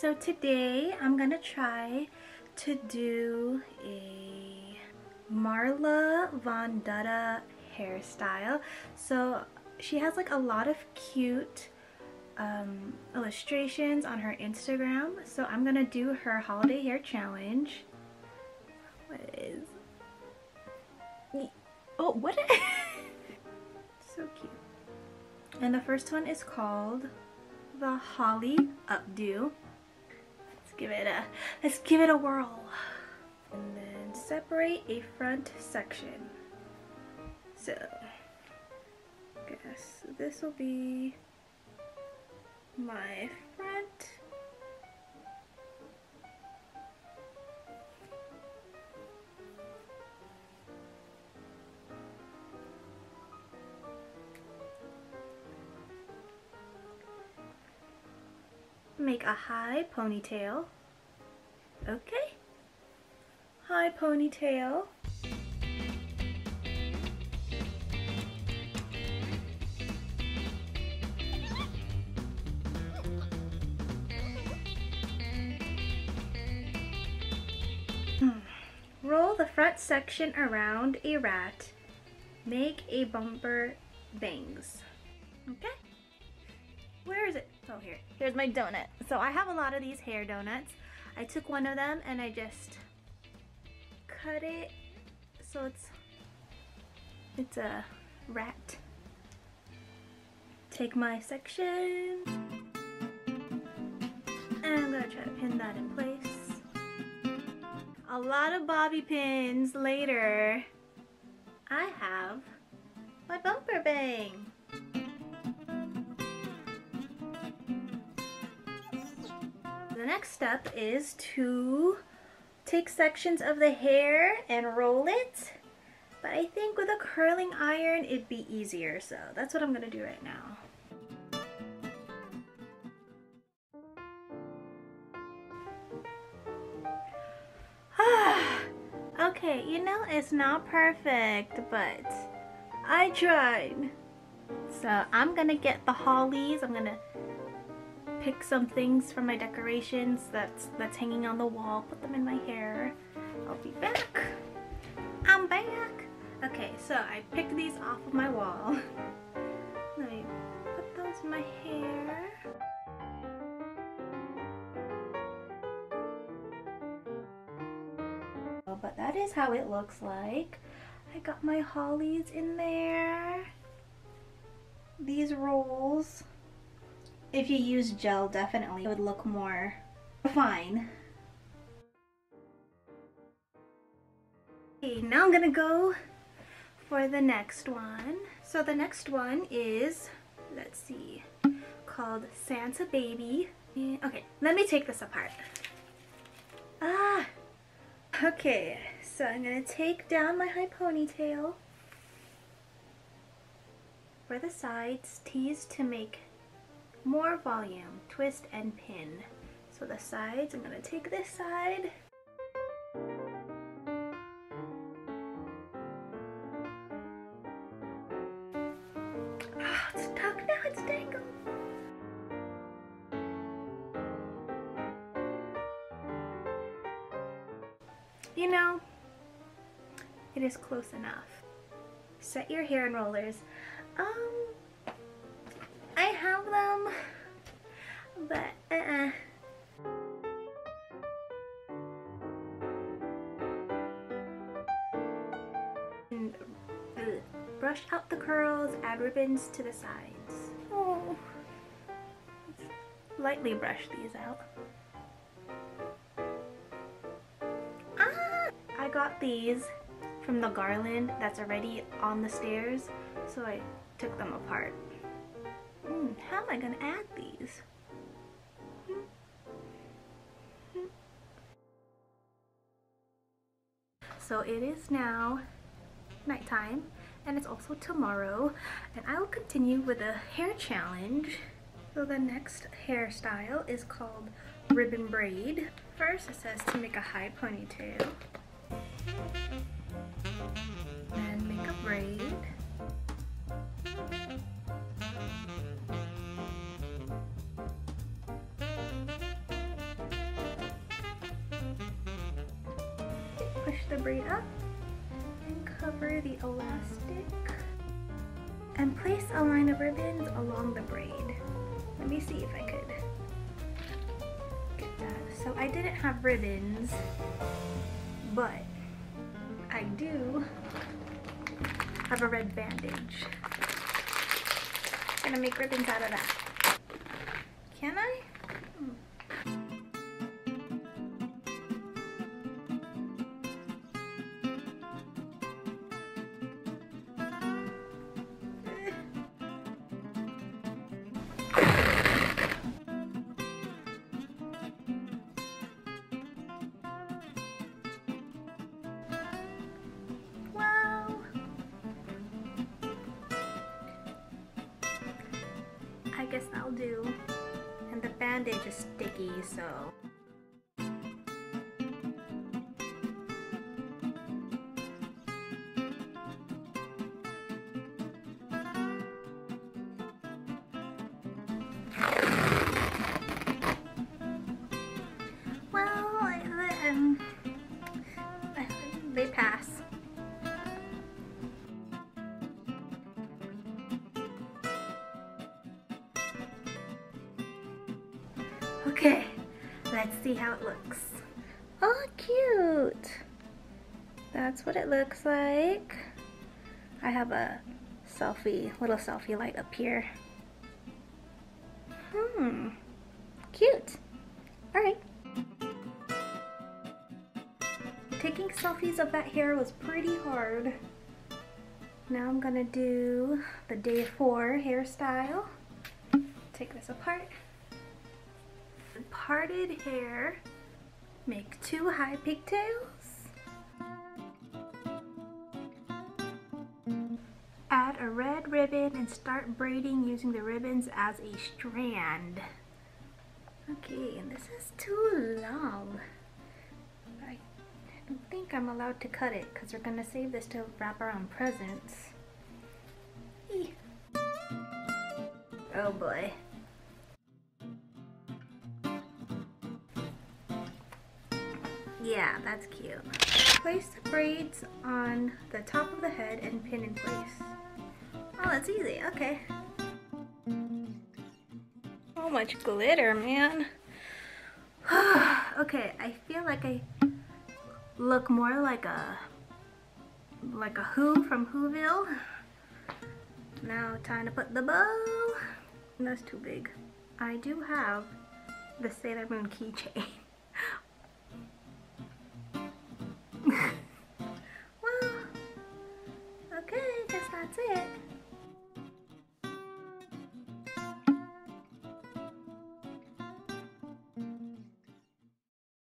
So today I'm gonna try to do a Marla Von Dutta hairstyle. So she has like a lot of cute um, illustrations on her Instagram. So I'm gonna do her holiday hair challenge. What is? Oh, what? so cute. And the first one is called the Holly Updo. Give it a let's give it a whirl. And then separate a front section. So guess this will be my front make a high ponytail. Okay. High ponytail. Hmm. Roll the front section around a rat. Make a bumper bangs. Okay? Where is it? Oh, here. Here's my donut. So I have a lot of these hair donuts. I took one of them and I just cut it so it's it's a rat. Take my section and I'm gonna try to pin that in place. A lot of bobby pins later, I have my bumper bang. The next step is to take sections of the hair and roll it. But I think with a curling iron, it'd be easier. So that's what I'm gonna do right now. okay, you know, it's not perfect, but I tried. So I'm gonna get the hollies. I'm gonna pick some things from my decorations that's that's hanging on the wall, put them in my hair. I'll be back. I'm back. Okay, so I picked these off of my wall. Let me put those in my hair. Oh, but that is how it looks like. I got my hollies in there. These rolls if you use gel, definitely it would look more fine. Okay, now I'm gonna go for the next one. So the next one is, let's see, called Santa Baby. Okay, let me take this apart. Ah, okay, so I'm gonna take down my high ponytail for the sides, tease to make more volume, twist and pin. So the sides, I'm gonna take this side. Tangled. You know, it is close enough. Set your hair in rollers. Um, I have them, but uh-uh. brush out the curls, add ribbons to the sides. Oh, lightly brush these out. Ah! I got these from the garland that's already on the stairs, so I took them apart. Mm, how am I going to add these? So it is now nighttime and it's also tomorrow and I will continue with a hair challenge. So the next hairstyle is called ribbon braid. First it says to make a high ponytail and make a braid. Push the braid up and cover the elastic and place a line of ribbons along the braid. Let me see if I could get that. So I didn't have ribbons, but I do have a red bandage. I'm gonna make ribbons out of that. Can I? Hmm. I guess that'll do. And the bandage is sticky, so... Okay, let's see how it looks. Oh, cute. That's what it looks like. I have a selfie, little selfie light up here. Hmm, cute. All right. Taking selfies of that hair was pretty hard. Now I'm gonna do the day four hairstyle. Take this apart parted hair, make two high pigtails, add a red ribbon and start braiding using the ribbons as a strand. Okay, and this is too long. I don't think I'm allowed to cut it because we're gonna save this to wrap around presents. Oh boy. Yeah, that's cute. Place the braids on the top of the head and pin in place. Oh, that's easy. Okay. So much glitter, man. okay, I feel like I look more like a like a Who from Whoville. Now time to put the bow. That's too big. I do have the Sailor Moon keychain. it.